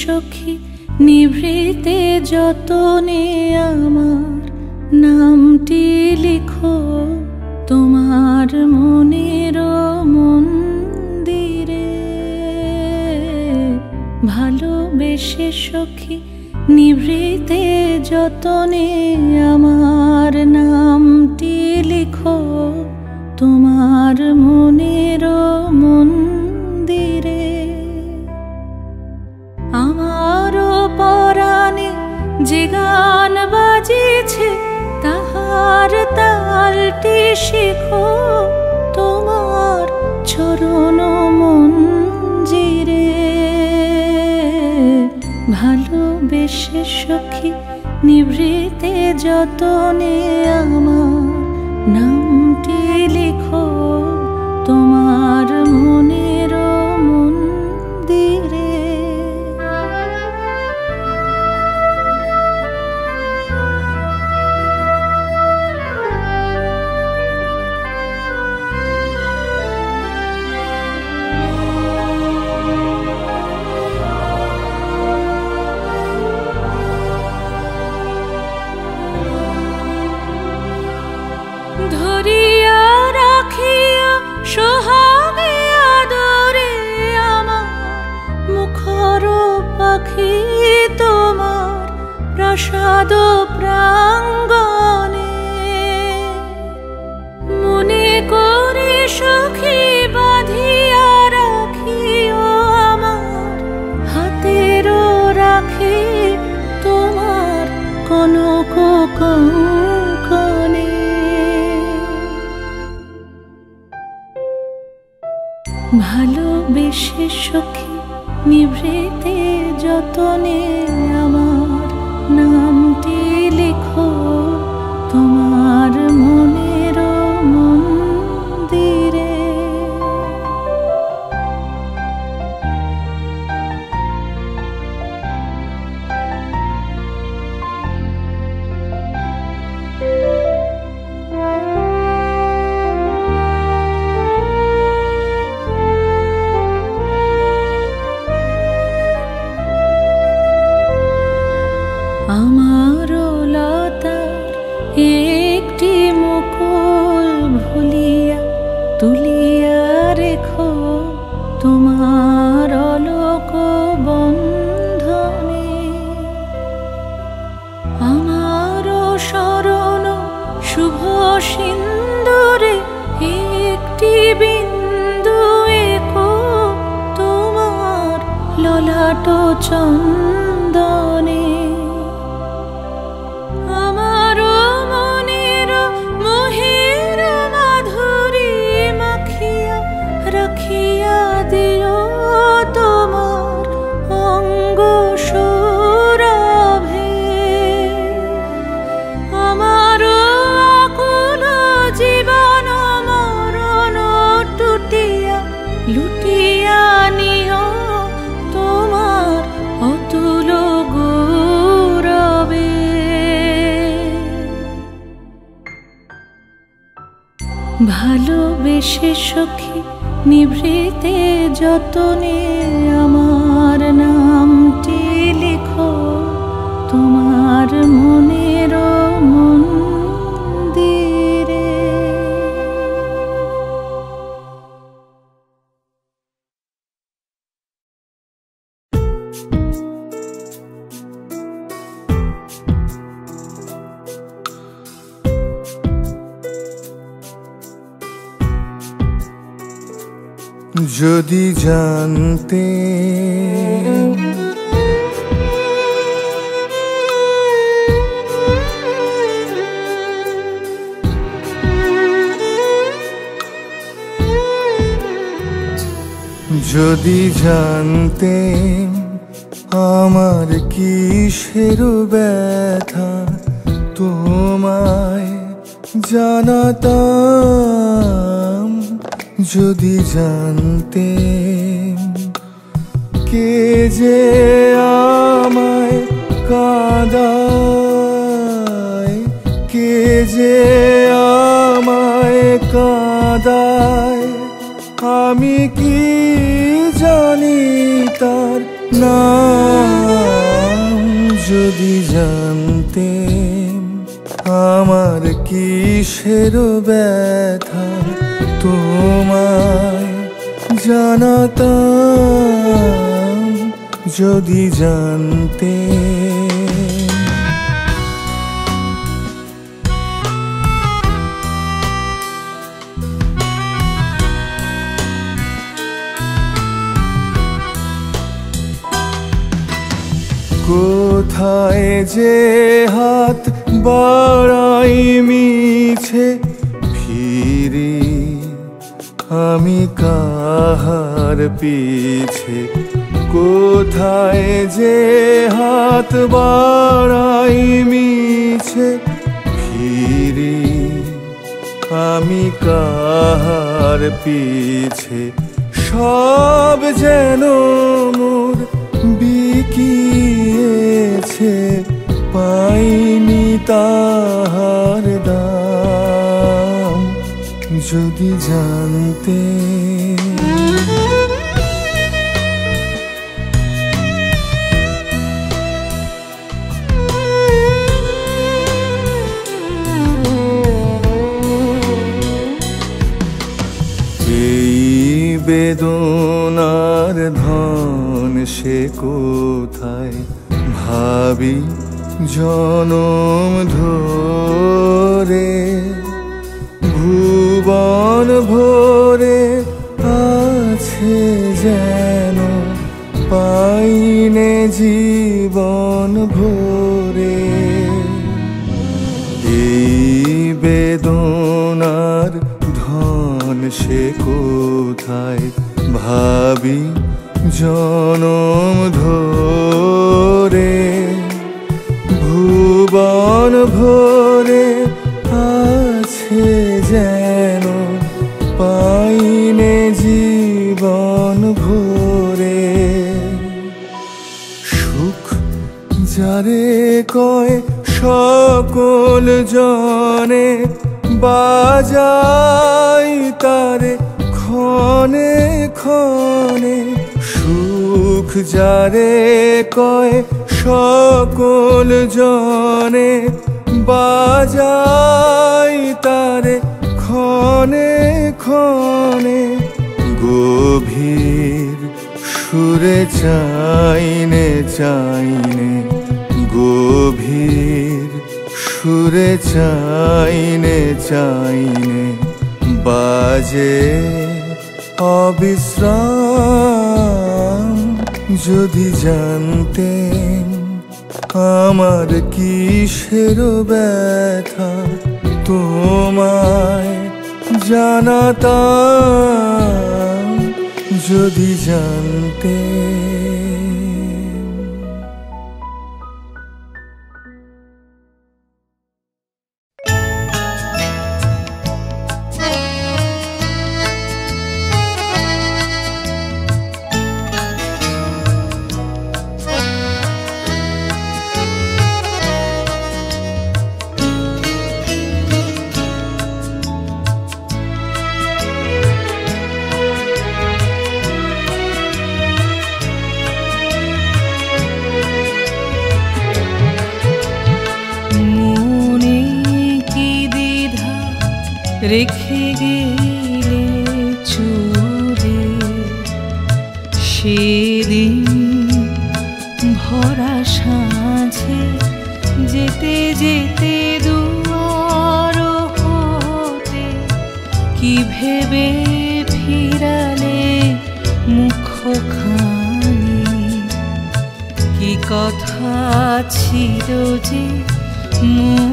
সখী নিভৃতে যতনে আমার নামটি লিখো। তোমার মনের মন্দিরে ভালোবেসে সখী নিভৃতে শিখো তোমার চরণ মঞ্জিরে। ভালোবেসে সখী নিভৃতে যতনে আমার নামটি লিখো। ভালোবেসে সখী নিভৃতে যতনে আমার নামটি লিখো। ভালোবেসে সখী নিভৃতে যতনে আমার নামটি লিখো। তোমার মনের যদি জানতে। যদি জানতে আমার কিসের ব্যথা তোমায় জানাতাম। যদি জানতে কে যে আমায় কাঁদায়, কে যে আমায় কাঁদায়, আমি কি জানি তার নাম? যদি জানতে আমার কিসের ব্যথা তোমায় জানাতাম যদি জানতে। কোথায় যে হাত বাড়াই মিছে আমি কাহার পিছে? কোথায় যে হাত বাড়াই মিছে? ফিরি, আমি কাহার পিছে? সব যেন মোর বিকিয়েছে, পাইনি তাহার যদি জানতে। বেদনার ধন সে কোথায়? ভাবি জনম ধরে। ভুবন ভরে আছে যেন পাইনে জীবন ভরে। এই বেদনার ধন সে কোথায় ভাবি, জনম ধরে কয় সকল জনে বাজাই তারে ক্ষণে ক্ষণে। সুখ যারে কয় সকল জনে বাজাই তারে ক্ষণে ক্ষণে। গভীর সুরে চাইনে চাইনে গভীর সুরে চাইনে চাইনে বাজে অবিশ্রাম। যদি জানতেন আমার কিসের ব্যথা, তোমায় জানাতাম। যদি জানতে রেখে গেলে চুলে সেদিন ভরা সাঁঝে যেতে যেতে দুয়ার হতে কি ভেবে ফিরালে মুখখানি? কি কথা ছিল যে মনে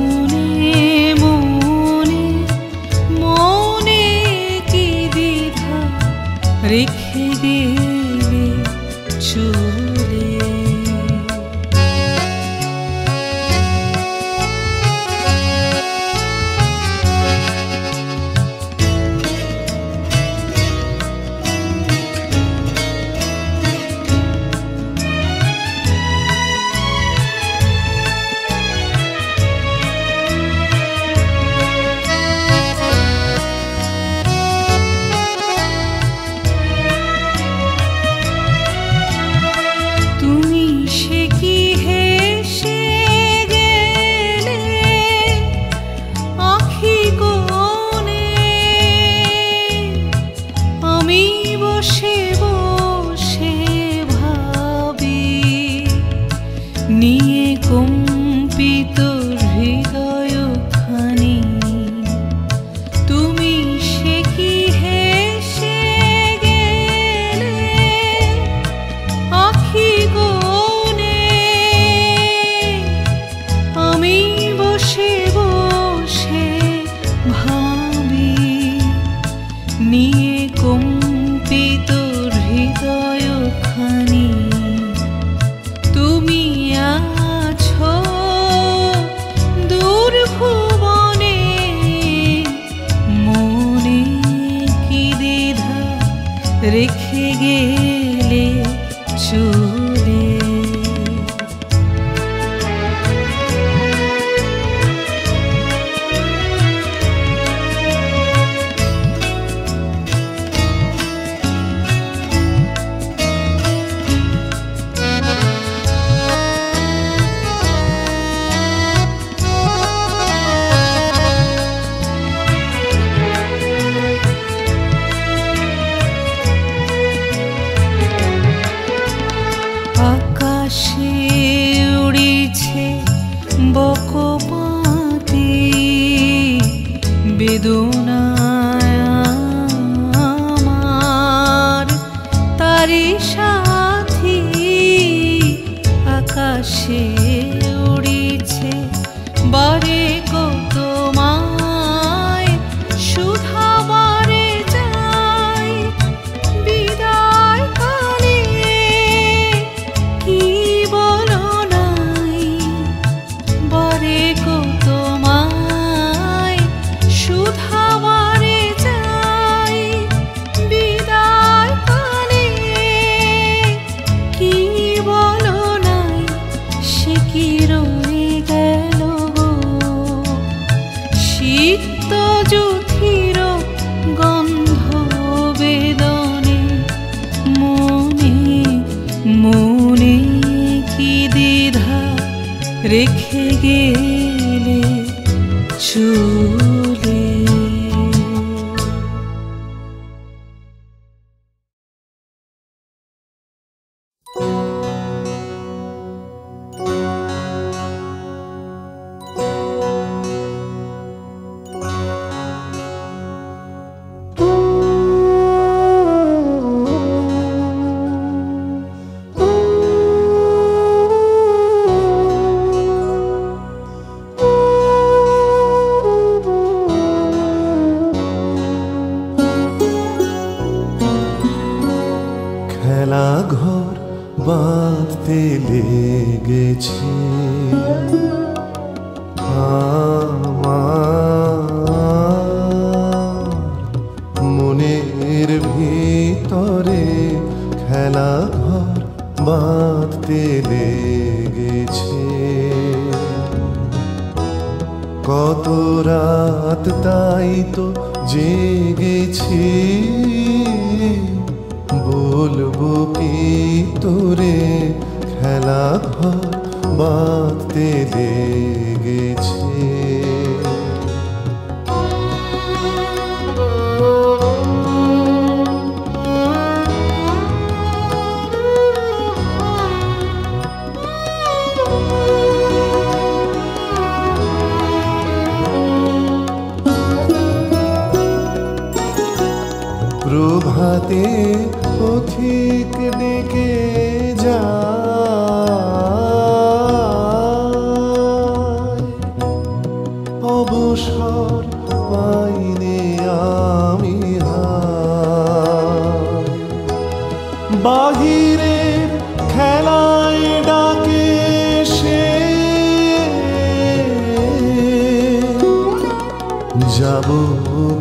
যাব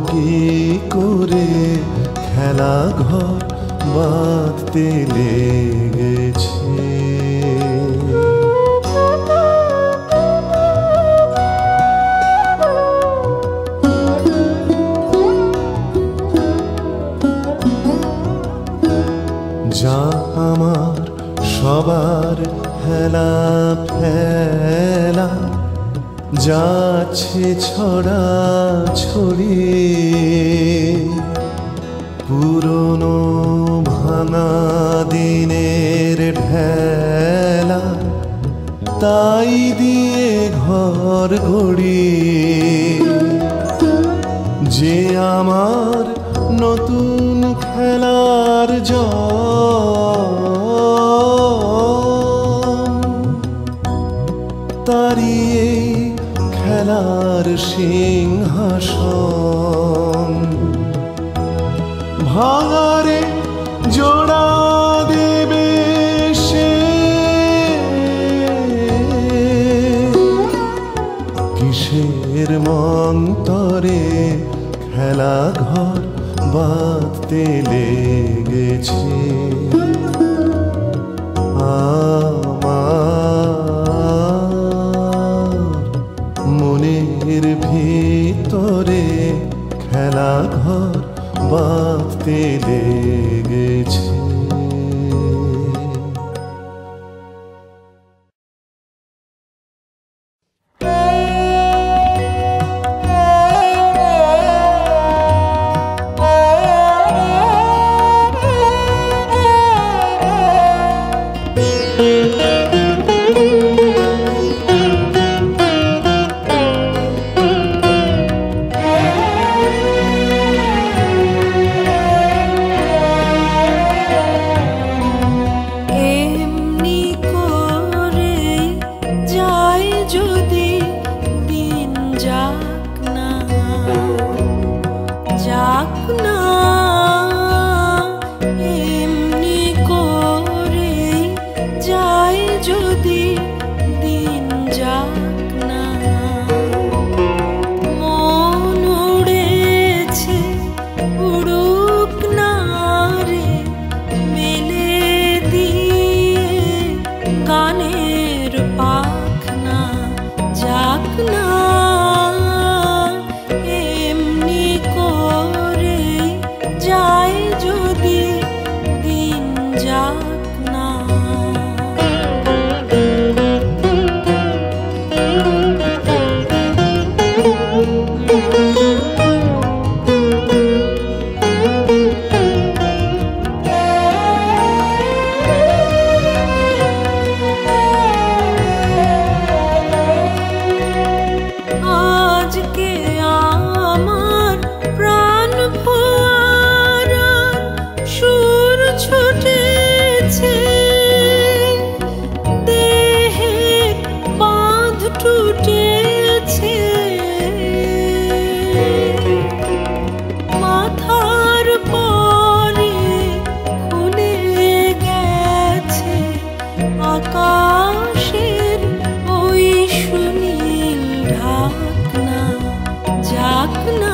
কি করে? খেলা ঘর বাঁধতে লেগেছে। যা আমার সবার খেলা ফেলা যাচ্ছে ছড়া ছড়ি। পুরনো ভাঙা দিনের ভেলা তাই দিয়ে ঘর ঘড়ি যে আমার নতুন খেলার জড়িয়ে মায়ার সিংহাসন। ভাঙারে জোড়া দেবে সে। কিসের মন্তরে খেলা ঘর বাঁধতে লেগেছে? আ বাঁধতে লেগেছে अपना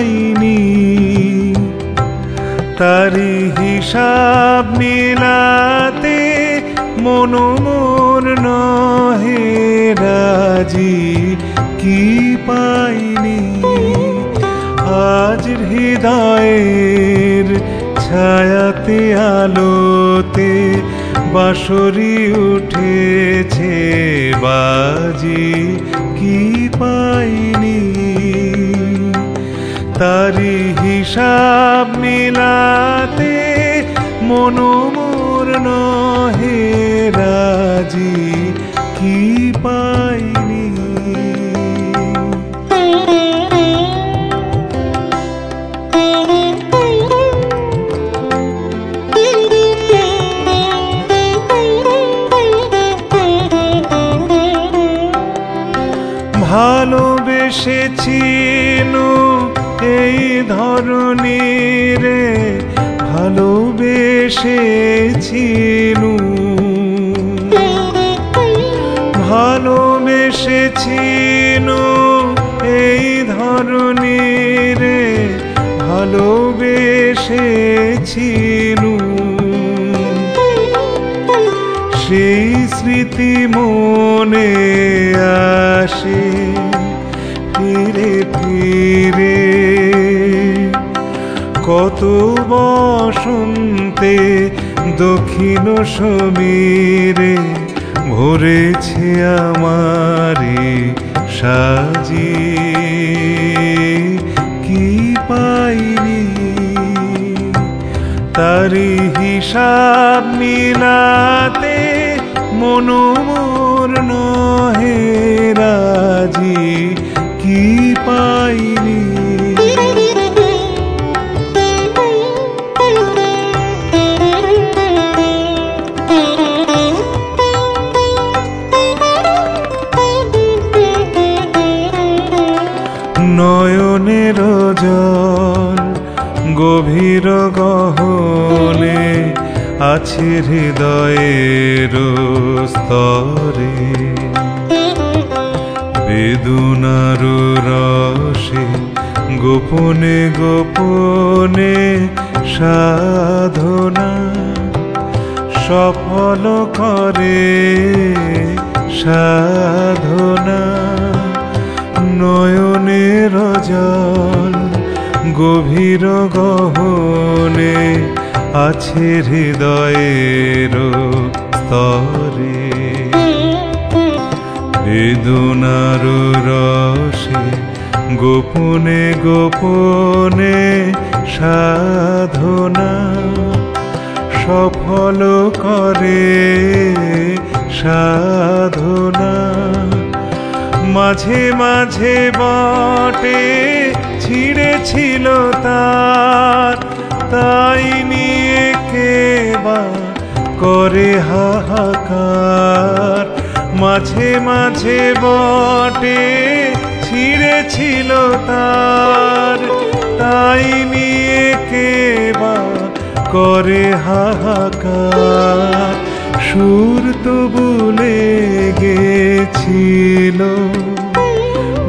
পাইনি। তার হিসাব মেলাতে মনোমন নহে রাজি, কি পাইনি? আজ হৃদয়ের ছায়াতে, আলোতে বাসরি উঠেছে বাজি, কি পাইনি? তারি হিসাব মিলাতে মনোমর নহে রাজি কি পাইনি? ভালোবেসেছিল ধরনের ভালোবেসেছিল। ভালোবেসেছিল এই ধরনের ভালোবেসেছিল। সেই স্মৃতি মনে আসে ফিরে ফিরে কত বসন্তে দক্ষিণ সমীরে ভরেছে আমারে সাজি। কি পাইনি তারি হিসাব মিলাতে মনোমর নহে রাজি। আছে হৃদয়ের স্তরে, বেদুনার রসে গোপনে গোপনে সাধনা, সফল করে সাধনা। নয়নের জল গভীর গহনে আছে হৃদয়ের স্তরে। বেদনার রসে গোপনে গোপনে সাধনা সফল করে সাধনা। মাঝে মাঝে বটে ছিঁড়েছিল তার, তাই কেবা করে হাহাকার? মাঝে মাঝে বটে, ছিঁড়েছিল তার। তাই নিয়ে কেবা করে হাহাকার? সুর তো বলে গেছিল।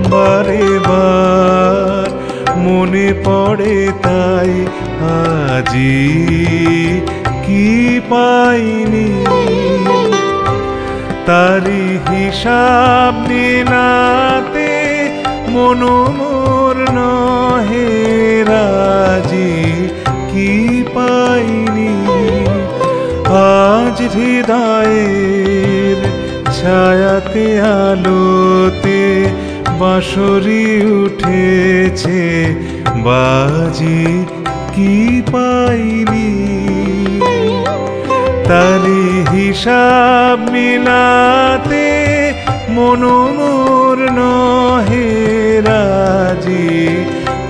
বারে বার মনে পড়ে তাই আজি কি পাইনি? তারি হিসাব নিলাতে মনোমর নহে রাজি কি পাইনি? আজ হৃদয়ের ছায়াতে আলোতে বাঁশরি উঠেছে বাজি কি পাইনি তারি হিসাব মিলাতে মনোমর নহে রাজি।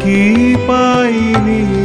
কি পাইনি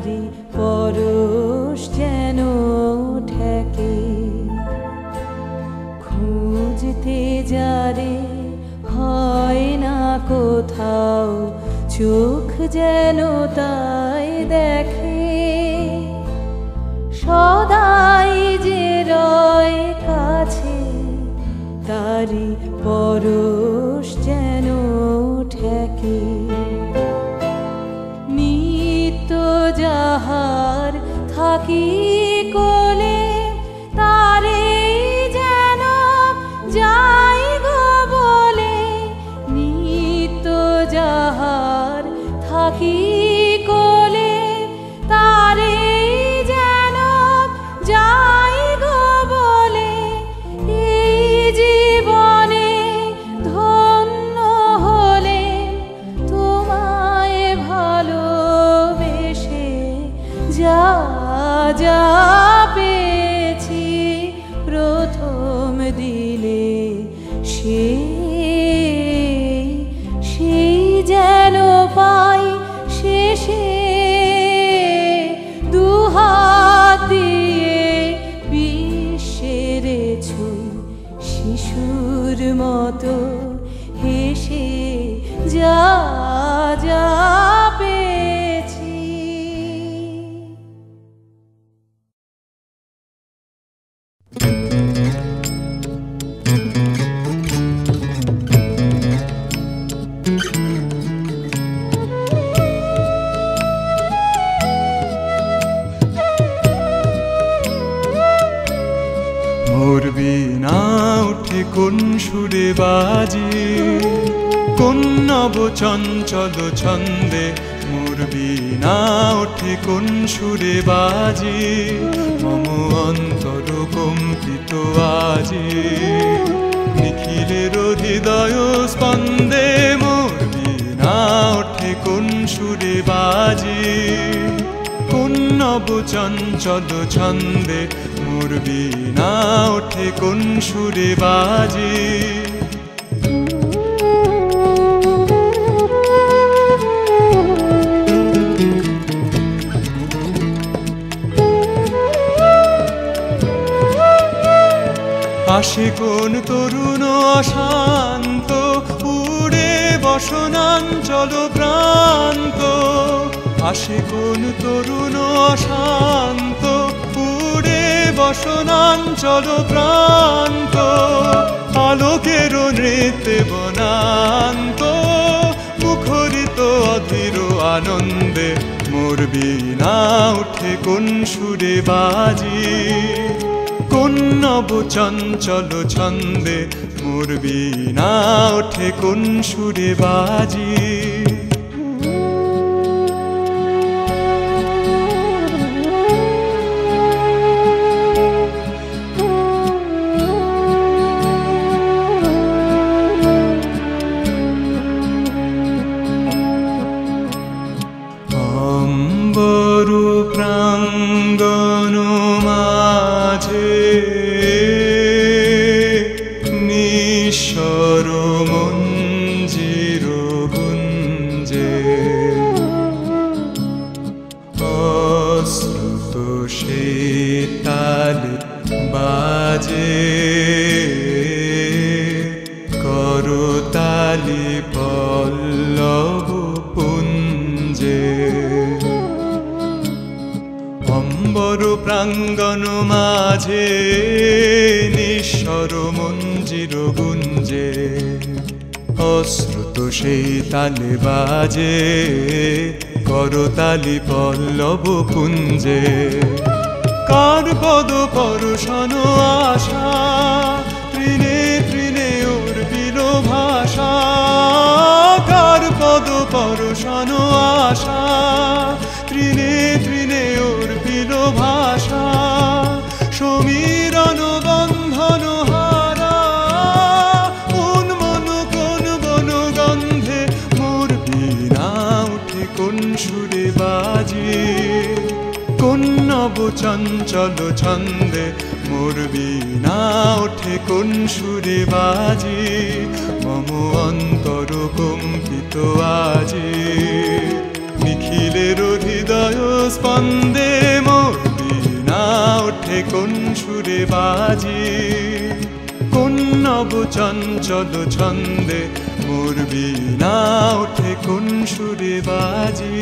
তারি পরশ যেন ঠেকে। খুঁজতে যারে হয় না কোথাও, চোখ যেন তাই দেখে। সদাই যে রয় কাছে তারি পরশ চঞ্চল ছন্দে মোর বিনা উঠে কোন সুরে বাজি? মম অন্তর কম্পিত আজি। নিখিলের হৃদয় স্পন্দে মোর বিনা ওঠে কোন সুরে বাজি? কোন নব চঞ্চল ছন্দে মোর বিনা ওঠে কোন সুরে বাজি? আসে কোন তরুণ অশান্ত, উড়ে বসনাঞ্চল প্রান্ত আসে কোন তরুণ অশান্ত, উড়ে বসনাঞ্চল প্রান্ত আলোকের নৃত্যে বনান্ত, মুখরিত অধীর আনন্দে মোর বিনা উঠে কোন সুরে বাজি। কোন নব চঞ্চল ছন্দে মোর বিনা ওঠে কোন সুরে বাজি। অম্বর প্রাঙ্গণ মাঝে নিঃস্বর মঞ্জির গুঞ্জে। অশ্রুত সেই তালে বাজে, করতালি পল্লব কুঞ্জে কার পদ পরশন আশা, তৃণে তৃণে ওর ভাষা। কার পদ পরশন আশা নব চঞ্চল ছন্দে, মোর বিনা ওঠে কোন সুরে বাজি, মম অন্তর কম্পিত আজি। নিখিলের হৃদয় স্পন্দে, মোর বিনা ওঠে কোন সুরে বাজি। কোন নব চঞ্চল ছন্দে, মোর বিনা ওঠে কোন সুরে বাজি।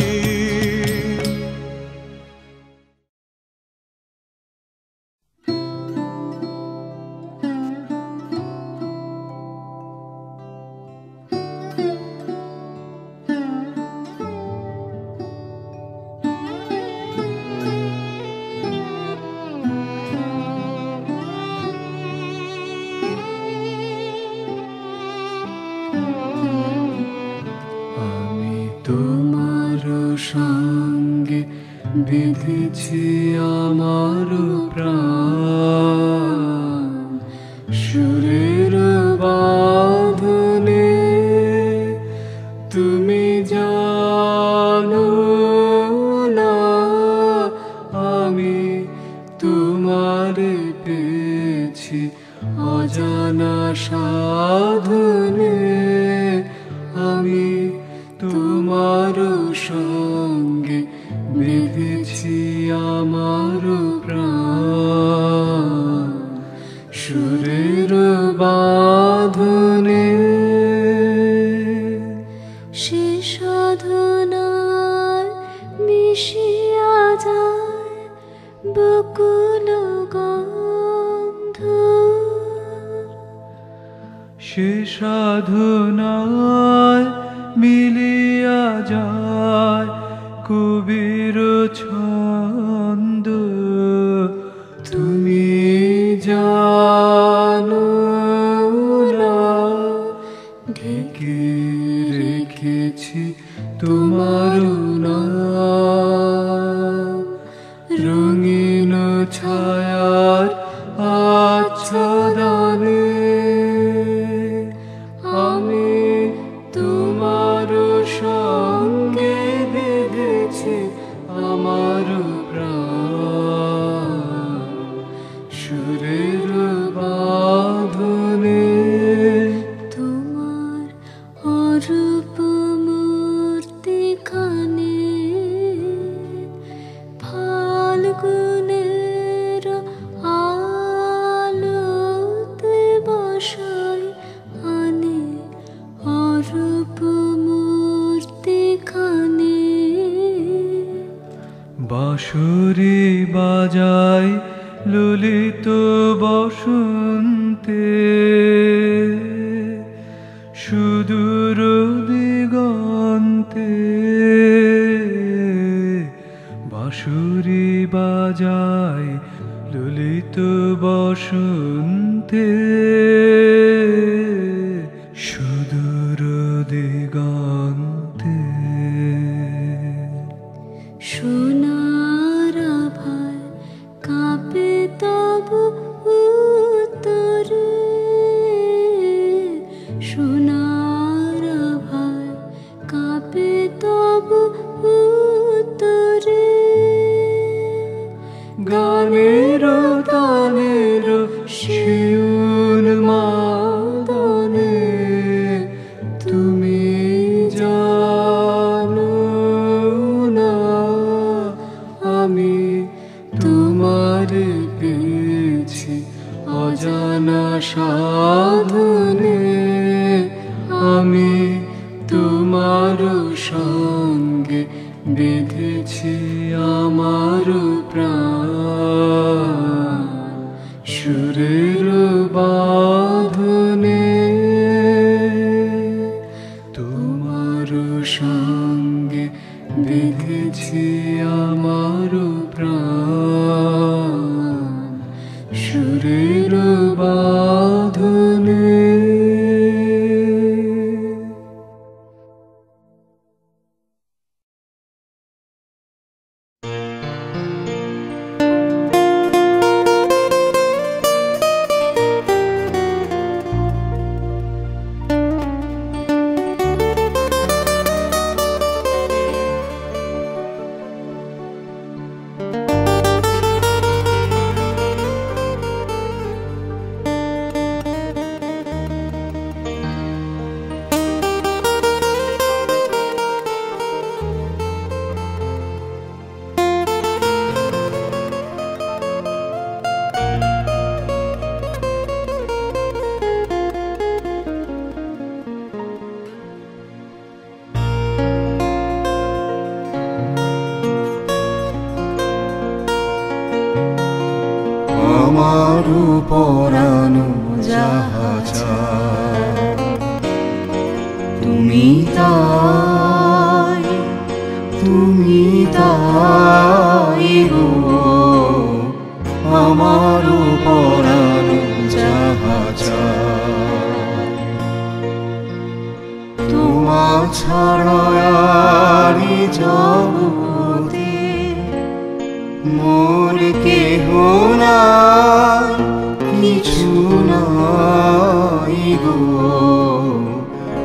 ছন্দ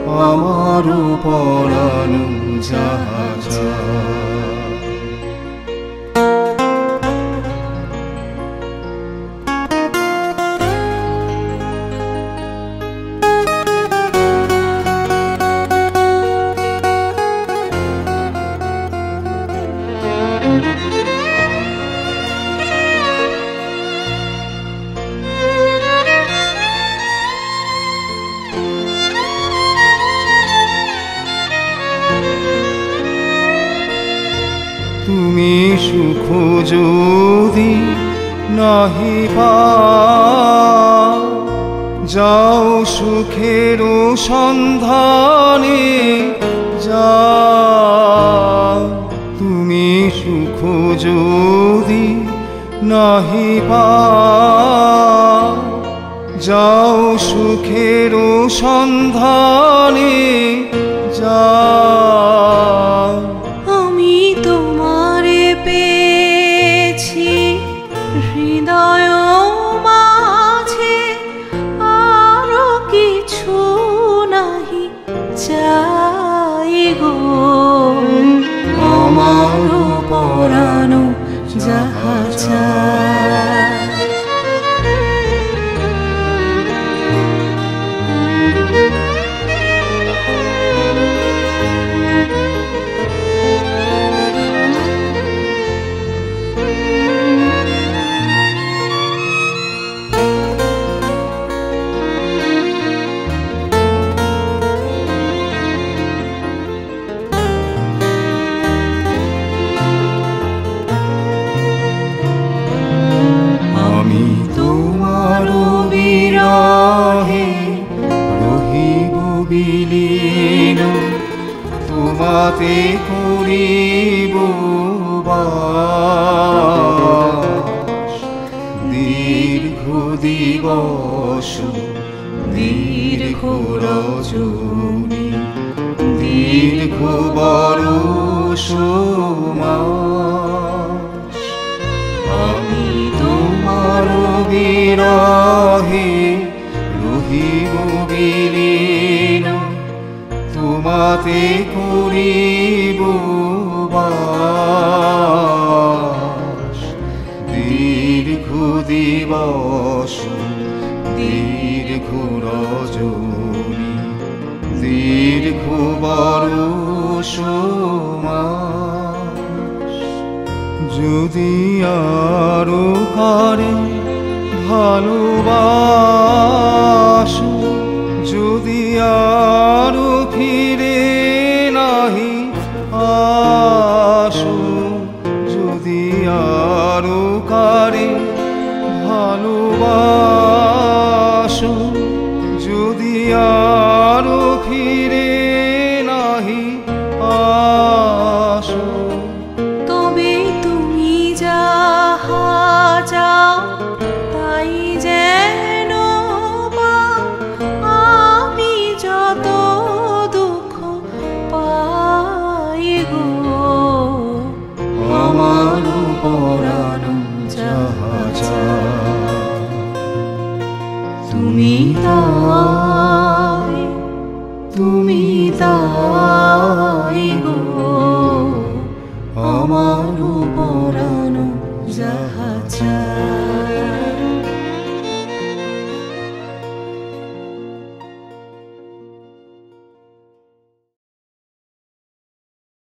아마루 보라는 자자 পরানো যাহা চায়। দীর্ঘ রজনী দীর্ঘ বড় যদি আরও করে ভালোবাস যদি আর